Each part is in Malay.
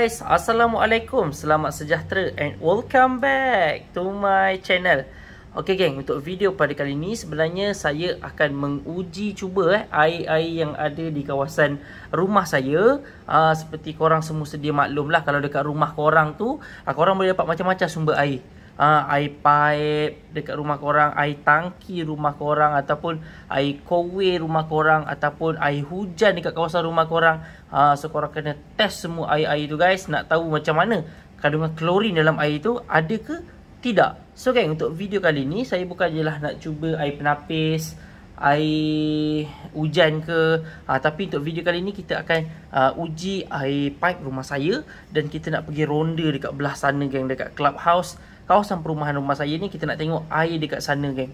Guys, Assalamualaikum, selamat sejahtera and welcome back to my channel. Okay geng, untuk video pada kali ni sebenarnya saya akan menguji cuba eh, air-air yang ada di kawasan rumah saya. Uh, Seperti korang semua sedia maklum lah kalau dekat rumah korang tu uh, Korang boleh dapat macam-macam sumber air uh, air pipe dekat rumah korang, air tangki rumah korang ataupun air kowe rumah korang ataupun air hujan dekat kawasan rumah korang. Uh, so korang kena test semua air-air tu guys nak tahu macam mana kandungan klorin dalam air tu ada ke tidak. So geng untuk video kali ni saya bukan je lah nak cuba air penapis air hujan ke uh, tapi untuk video kali ni kita akan uh, uji air pipe rumah saya dan kita nak pergi ronda dekat belah sana geng dekat clubhouse kawasan perumahan rumah saya ni kita nak tengok air dekat sana geng.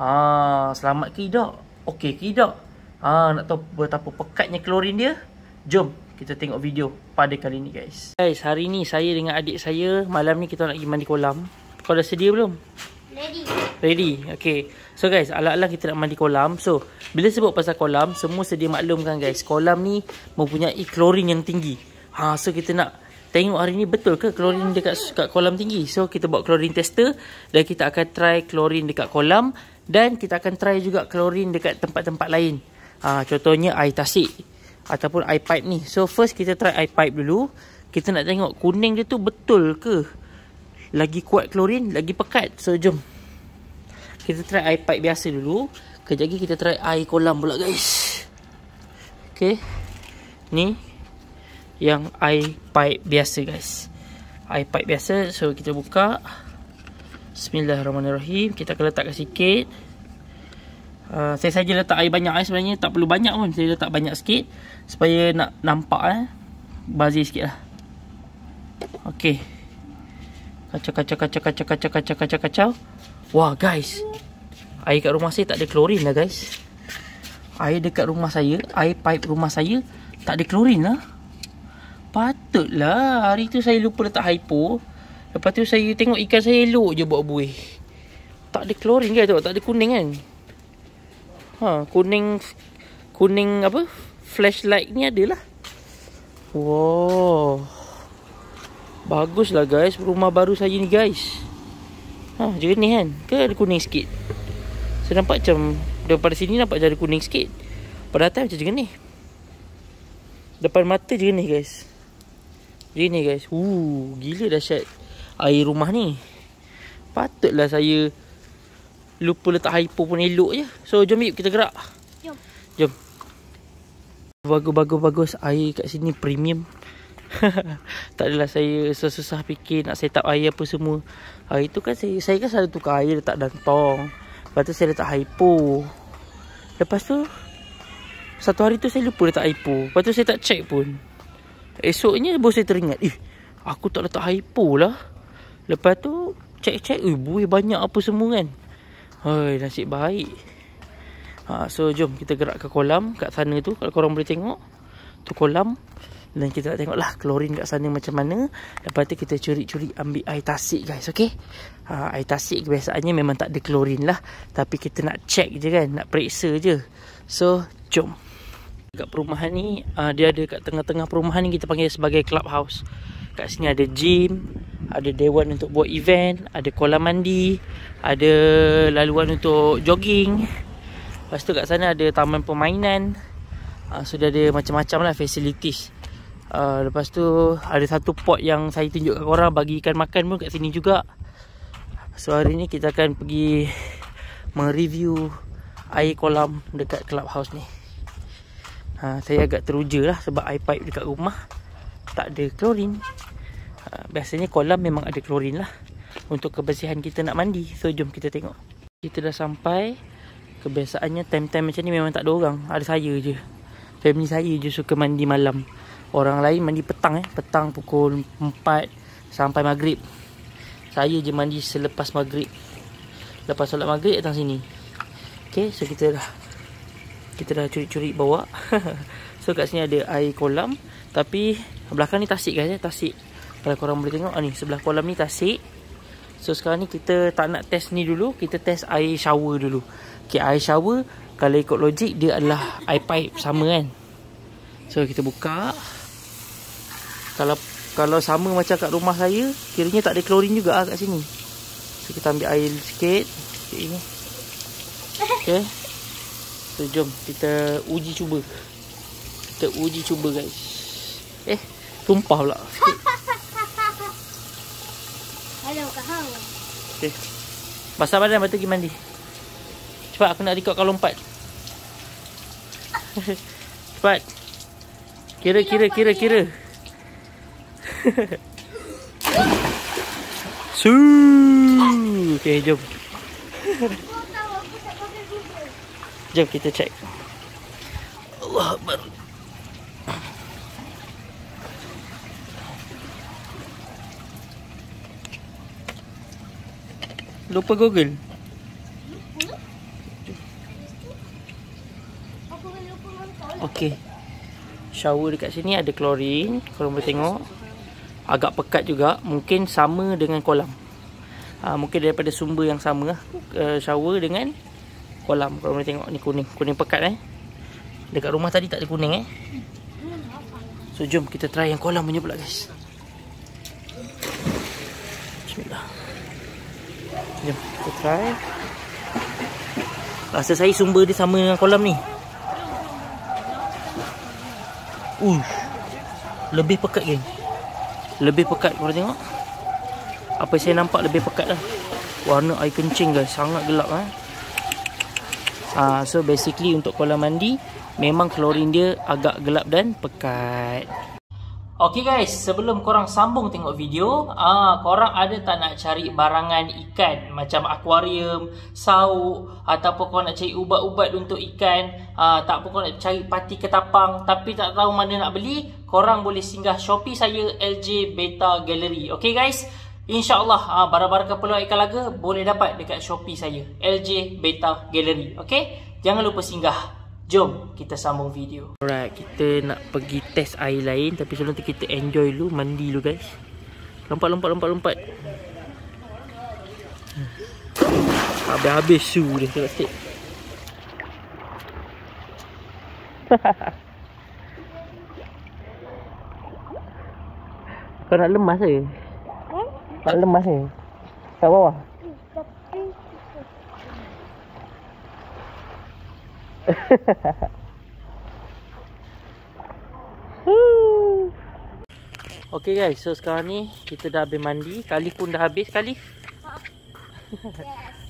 Ha, selamat ke tidak? Okey ke tidak? Ha, nak tahu betapa pekatnya klorin dia? Jom kita tengok video pada kali ni guys. Guys, hari ni saya dengan adik saya malam ni kita nak pergi mandi kolam. Kau dah sedia belum? Ready. Ready. Okay. So guys, ala-ala kita nak mandi kolam. So, bila sebut pasal kolam, semua sedia maklum kan guys. Kolam ni mempunyai klorin yang tinggi. Ha, so kita nak tengok hari ni betul ke klorin dekat kat kolam tinggi. So kita buat klorin tester dan kita akan try klorin dekat kolam dan kita akan try juga klorin dekat tempat-tempat lain. Ha, contohnya air tasik ataupun air pipe ni. So first kita try air pipe dulu. Kita nak tengok kuning dia tu betul ke lagi kuat klorin, lagi pekat. So jom. Kita try air pipe biasa dulu. Kejap lagi kita try air kolam pula guys. Okay. Ni yang air pipe biasa guys. air pipe biasa so kita buka. Bismillahirrahmanirrahim. Kita akan letakkan sikit. Uh, saya saja letak air banyak eh. sebenarnya tak perlu banyak pun. Saya letak banyak sikit supaya nak nampak eh. bazir sikit lah. Ok. Kacau kacau kacau kacau kacau kacau kacau kacau wah guys. Air kat rumah saya tak ada klorin lah guys. Air dekat rumah saya air pipe rumah saya tak ada klorin lah Patutlah hari tu saya lupa letak hypo. Lepas tu saya tengok ikan saya elok je buat buih. Tak ada klorin ke tu? Tak ada kuning kan? Ha, kuning kuning apa? Flashlight ni adalah. Wow. Baguslah guys rumah baru saya ni guys. Ha, jernih kan? Ke ada kuning sikit? Saya nampak macam daripada sini nampak macam ada kuning sikit. Pada atas macam jernih. Depan mata jernih guys. Ini guys. Uh, gila dahsyat air rumah ni. Patutlah saya lupa letak hypo pun elok je. So jom yuk kita gerak. Jom. Jom. Bagus-bagus-bagus air kat sini premium. tak adalah saya susah-susah fikir nak set up air apa semua. Air tu kan saya saya kan selalu tukar air letak dalam tong. Lepas tu saya letak hypo. Lepas tu satu hari tu saya lupa letak hypo. Lepas tu saya tak check pun. Esoknya bos saya teringat Eh aku tak letak hypo lah. Lepas tu Cek-cek Eh buih banyak apa semua kan. Hei nasib baik. Ha, So jom kita gerak ke kolam Kat sana tu. Kalau korang boleh tengok Tu kolam. Dan kita nak tengok lah Klorin kat sana macam mana. Lepas tu kita curi-curi Ambil air tasik guys Okay ha, Air tasik kebiasaannya Memang tak ada klorin lah. Tapi kita nak check je kan Nak periksa je. So jom Dekat perumahan ni uh, Dia ada kat tengah-tengah perumahan ni Kita panggil sebagai clubhouse. Kat sini ada gym Ada dewan untuk buat event Ada kolam mandi Ada laluan untuk jogging. Lepas tu kat sana ada taman permainan. Uh, Sudah ada macam-macam lah facilities. Uh, Lepas tu Ada satu pot yang saya tunjuk kat korang Bagi ikan makan pun kat sini juga. So hari ni kita akan pergi Mereview Air kolam dekat clubhouse ni ha, Saya agak teruja lah Sebab air pipe dekat rumah Tak ada klorin. Ha, Biasanya kolam memang ada klorin lah Untuk kebersihan kita nak mandi. So jom kita tengok. Kita dah sampai. Kebiasaannya time-time macam ni memang tak ada orang. Ada saya je. Family saya je suka mandi malam. Orang lain mandi petang eh. Petang pukul 4 Sampai maghrib. Saya je mandi selepas maghrib. Lepas solat maghrib datang sini. Okay so kita dah kita dah curi-curi bawa. So kat sini ada air kolam. Tapi belakang ni tasik guys ya tasik. Kalau korang boleh tengok ah, ni sebelah kolam ni tasik. So sekarang ni kita tak nak test ni dulu. Kita test air shower dulu. Okay, air shower kalau ikut logik dia adalah air pipe sama kan? So kita buka. Kalau Kalau sama macam kat rumah saya, kiranya tak ada klorin juga lah kat sini. So kita ambil air sikit. Sikit Okay. So jom kita uji cuba. Kita uji cuba guys. Eh, tumpah pula. Hello, kahang. Okay. Basah badan lepas tu pergi mandi. Cepat aku nak record kau lompat. Cepat. Kira kira kira kira. Su. Okay, jom. Kau tahu aku tak pakai Google. Jom kita check. Allah Akbar. Lupa Google. Okey. Shower dekat sini ada klorin. Kalau boleh tengok. Agak pekat juga. Mungkin sama dengan kolam. Ha, mungkin daripada sumber yang sama. Uh, shower dengan kolam. Kalau boleh tengok ni kuning. Kuning pekat eh. Dekat rumah tadi tak ada kuning eh. So jom kita try yang kolam punya pula guys. Bismillah. Jom kita try. Rasa saya sumber dia sama dengan kolam ni. Uish. Lebih pekat geng. Lebih pekat korang tengok. Apa saya nampak lebih pekat lah. Warna air kencing guys. Sangat gelap eh. Ah, so basically untuk kolam mandi memang klorin dia agak gelap dan pekat. Okay guys, sebelum korang sambung tengok video, ah korang ada tak nak cari barangan ikan macam akuarium, sauk ataupun korang nak cari ubat-ubat untuk ikan, ah tak apa korang nak cari pati ketapang tapi tak tahu mana nak beli, korang boleh singgah Shopee saya LJ Beta Gallery. Okay guys, InsyaAllah ah, barang-barang keperluan ikan laga boleh dapat dekat Shopee saya LJ Beta Gallery. Okay, jangan lupa singgah. Jom kita sambung video. Alright, kita nak pergi test air lain tapi sebelum tu kita enjoy dulu, mandi dulu guys. Lompat lompat lompat lompat. Habis-habis su dia tengok sikit. Kau nak lemas ke? Hmm? Nak lemas ke? Kat bawah? Okay guys, so sekarang ni kita dah habis mandi. Kali pun dah habis kali.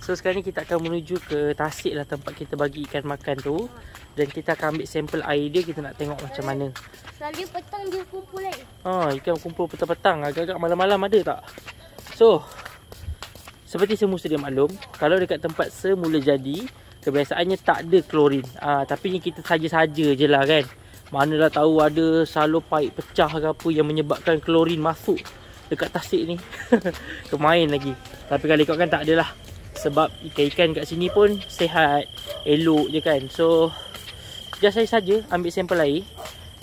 So sekarang ni kita akan menuju ke tasik lah tempat kita bagi ikan makan tu. Dan kita akan ambil sampel air dia, kita nak tengok macam mana. selalu petang dia kumpul lagi. Ha, ikan kumpul petang-petang, agak-agak malam-malam ada tak? So, seperti semua sedia maklum, kalau dekat tempat semula jadi, kebiasaannya tak ada klorin. Ah, tapi ni kita saja-saja je lah kan. Manalah tahu ada salur paip pecah ke apa yang menyebabkan klorin masuk dekat tasik ni. Kemain lagi. Tapi kali kau kan tak adalah. Sebab ikan-ikan kat sini pun sehat, elok je kan. So, just saya saja ambil sampel air.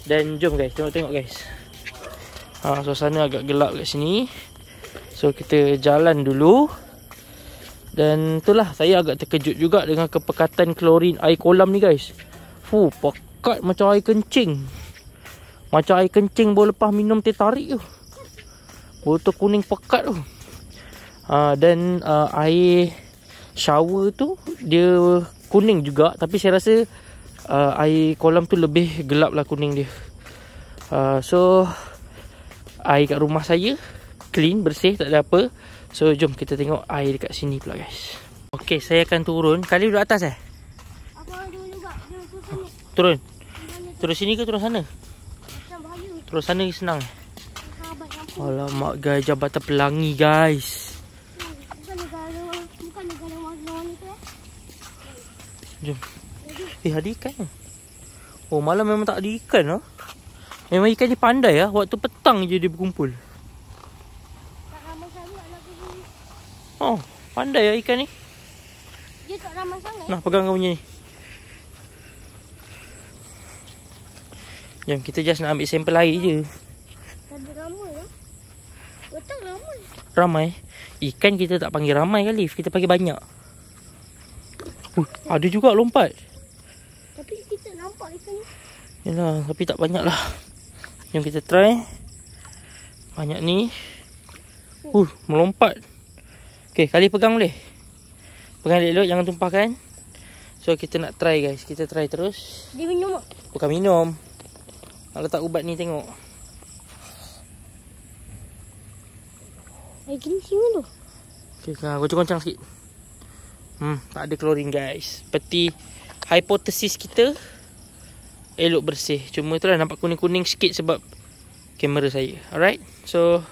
Dan jom guys, tengok-tengok guys. Ha, suasana agak gelap kat sini. So, kita jalan dulu. Dan itulah saya agak terkejut juga dengan kepekatan klorin air kolam ni guys. Fuh, pekat macam air kencing. Macam air kencing baru lepas minum teh tarik tu. Botol kuning pekat tu. Uh, dan uh, air shower tu dia kuning juga tapi saya rasa uh, air kolam tu lebih gelap lah kuning dia. Uh, so air kat rumah saya clean, bersih, tak ada apa. So jom kita tengok air dekat sini pula guys. Okey, saya akan turun. Kali duduk atas eh? Aku juga. Turun. Turun sini ke turun sana? Turun sana senang. Pun. Alamak guys, Jabatan Pelangi guys. Eh. Jom. Eh, ada ikan? Oh, malam memang tak ada ikan lah. Memang ikan ni pandai lah. Waktu petang je dia berkumpul. Tak ramai sangat nak pergi. Oh, pandai lah ikan ni. Dia tak ramai sangat. Nah, pegang kau punya ni. Jom, kita just nak ambil sampel air je. Tak ada ramai lah. Betul ramai. Ramai. Ikan kita tak panggil ramai kali. Kita panggil banyak. Uh, ada juga lompat. Tapi kita nampak ikan ni. Yalah, tapi tak banyak lah. Jom kita try. Banyak ni. Uh, melompat. Okay, kali pegang boleh. Pegang elok jangan tumpahkan. So kita nak try guys. Kita try terus. Dia minum? Bukan minum. Nak letak ubat ni tengok. Air kencing kan tu? Okay, kau goncang sikit. Hmm, tak ada klorin guys. Seperti hipotesis kita elok bersih. Cuma itulah nampak kuning-kuning sikit sebab kamera saya. Alright. So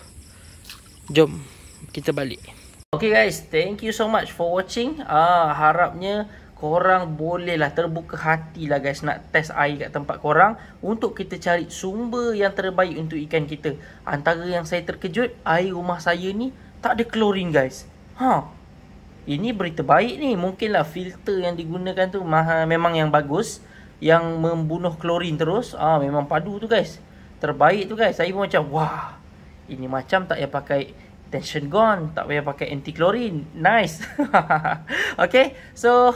jom kita balik. Okay guys, thank you so much for watching. Ah, harapnya korang bolehlah terbuka hati lah guys nak test air kat tempat korang untuk kita cari sumber yang terbaik untuk ikan kita. Antara yang saya terkejut, air rumah saya ni tak ada klorin guys. Ha. Ini berita baik ni. Mungkinlah filter yang digunakan tu memang yang bagus yang membunuh klorin terus. Ah ha, memang padu tu guys. Terbaik tu guys. Saya pun macam wah. Ini macam tak payah pakai tension gun, tak payah pakai anti klorin. Nice. okay. So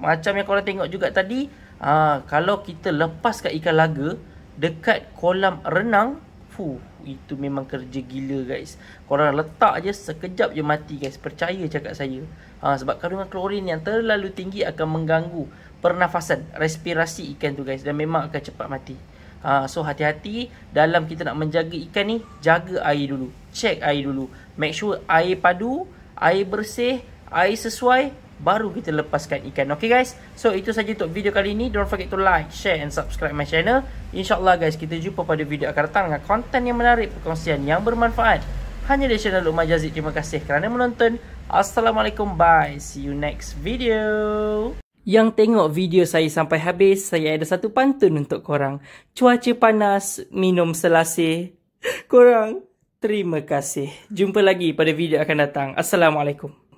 macam yang korang tengok juga tadi, ha, kalau kita lepaskan ikan laga dekat kolam renang, fuh, itu memang kerja gila guys. Korang letak je sekejap je mati guys. Percaya cakap saya. Ha, sebab kandungan klorin yang terlalu tinggi akan mengganggu pernafasan, respirasi ikan tu guys. Dan memang akan cepat mati. Ha, so hati-hati dalam kita nak menjaga ikan ni. Jaga air dulu. Check air dulu. Make sure air padu, air bersih, air sesuai baru kita lepaskan ikan. Okay guys. So itu saja untuk video kali ini. Don't forget to like, share and subscribe my channel. InsyaAllah guys kita jumpa pada video akan datang dengan konten yang menarik, perkongsian yang bermanfaat. Hanya di channel Umar Jazid. Terima kasih kerana menonton. Assalamualaikum. Bye. See you next video. Yang tengok video saya sampai habis, saya ada satu pantun untuk korang. Cuaca panas, minum selasih. Korang, terima kasih. Jumpa lagi pada video akan datang. Assalamualaikum.